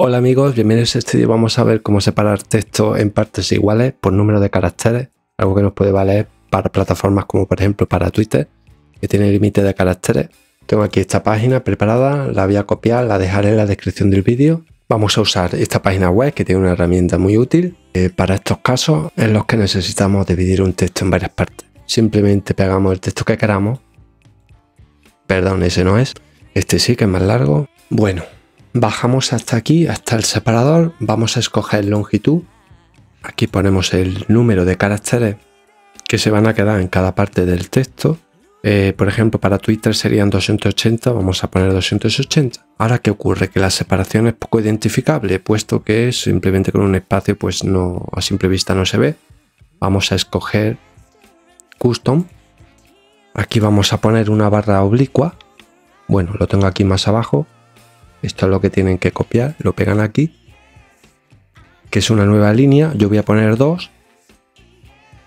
Hola amigos, bienvenidos a este vídeo. Vamos a ver cómo separar texto en partes iguales por número de caracteres, algo que nos puede valer para plataformas como por ejemplo para Twitter, que tiene límite de caracteres. Tengo aquí esta página preparada, la voy a copiar, la dejaré en la descripción del vídeo. Vamos a usar esta página web que tiene una herramienta muy útil eh, para estos casos en los que necesitamos dividir un texto en varias partes. Simplemente pegamos el texto que queramos. Perdón, ese no es. Este sí que es más largo. Bueno, Bajamos hasta aquí, hasta el separador, vamos a escoger longitud. Aquí ponemos el número de caracteres que se van a quedar en cada parte del texto. Eh, por ejemplo, para Twitter serían 280, vamos a poner 280. Ahora, ¿qué ocurre? Que la separación es poco identificable, puesto que simplemente con un espacio, pues no, a simple vista no se ve. Vamos a escoger Custom. Aquí vamos a poner una barra oblicua. Bueno, lo tengo aquí más abajo. Esto es lo que tienen que copiar, lo pegan aquí, que es una nueva línea, yo voy a poner dos.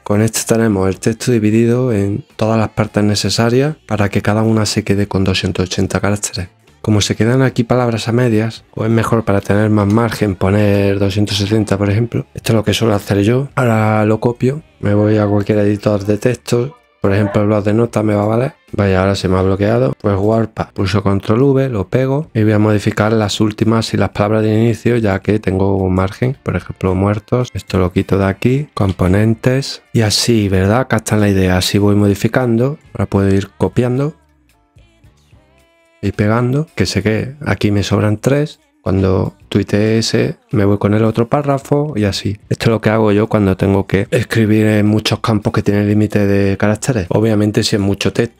Con esto tenemos el texto dividido en todas las partes necesarias para que cada una se quede con 280 caracteres. Como se quedan aquí palabras a medias, o es mejor para tener más margen poner 270 por ejemplo, esto es lo que suelo hacer yo. Ahora lo copio, me voy a cualquier editor de texto, por ejemplo, el blog de notas me va a valer. Vaya, ahora se me ha bloqueado. Pues Warpath, pulso control V, lo pego y voy a modificar las últimas y las palabras de inicio ya que tengo un margen. Por ejemplo, muertos. Esto lo quito de aquí. Componentes. Y así, ¿verdad? Acá está la idea. Así voy modificando. Ahora puedo ir copiando y pegando. Que sé que aquí me sobran tres. Cuando tuite ese, me voy con el otro párrafo y así. Esto es lo que hago yo cuando tengo que escribir en muchos campos que tienen límite de caracteres. Obviamente si es mucho texto